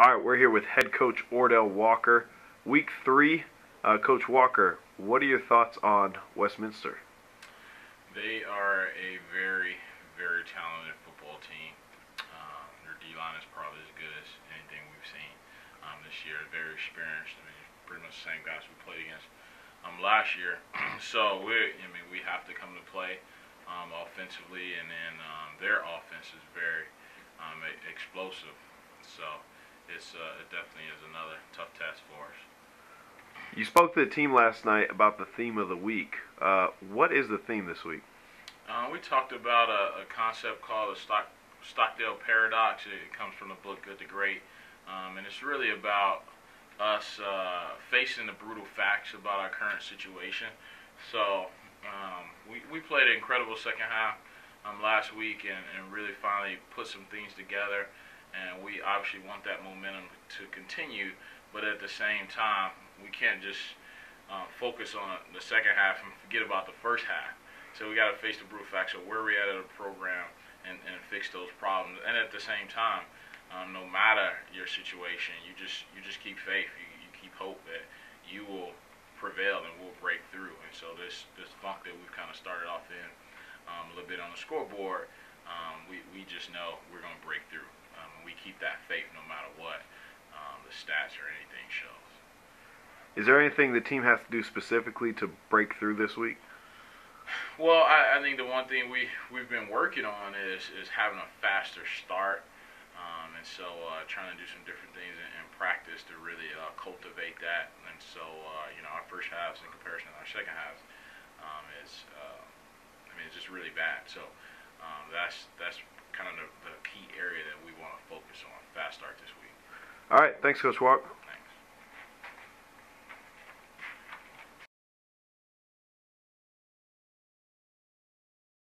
All right, we're here with head coach Ordell Walker. Week three, uh, Coach Walker, what are your thoughts on Westminster? They are a very, very talented football team. Um, their D line is probably as good as anything we've seen um, this year. Very experienced. I mean, pretty much the same guys we played against um, last year. so we, I mean, we have to come to play um, offensively, and then um, their offense is very um, explosive. So it's uh, it definitely is another tough test for us. You spoke to the team last night about the theme of the week. Uh, what is the theme this week? Uh, we talked about a, a concept called the Stock, Stockdale Paradox. It comes from the book Good to Great. Um, and it's really about us uh, facing the brutal facts about our current situation. So um, we, we played an incredible second half um, last week and, and really finally put some things together. And we obviously want that momentum to continue. But at the same time, we can't just uh, focus on the second half and forget about the first half. So we got to face the brutal facts of where we are at in the program and, and fix those problems. And at the same time, um, no matter your situation, you just you just keep faith. You, you keep hope that you will prevail and we'll break through. And so this this funk that we've kind of started off in um, a little bit on the scoreboard, um, we we just know we're going to break through. Um, we keep that faith no matter what um, the stats or anything shows. Is there anything the team has to do specifically to break through this week? Well, I, I think the one thing we we've been working on is is having a faster start, um, and so uh, trying to do some different things in, in practice to really uh, cultivate that. And so uh, you know, our first halves in comparison to our second halves um, is, uh, I mean, it's just really bad. So um, that's that's kind of the, the key area that we want to focus on. Fast start this week. All right, thanks, Coach Walker.